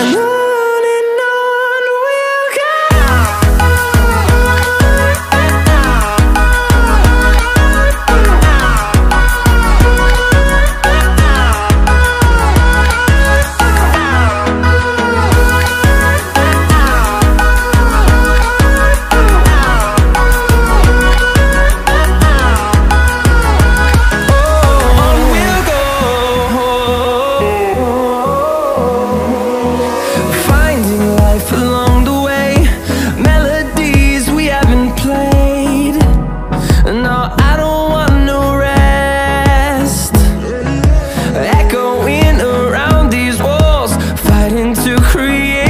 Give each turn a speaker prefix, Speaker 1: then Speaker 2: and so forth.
Speaker 1: And life along the way. Melodies we haven't played. No, I don't want no rest. Echoing around these walls Fighting to create